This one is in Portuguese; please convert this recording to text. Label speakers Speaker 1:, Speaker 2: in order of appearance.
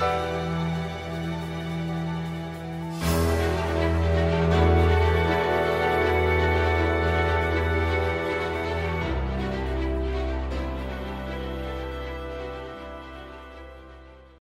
Speaker 1: Música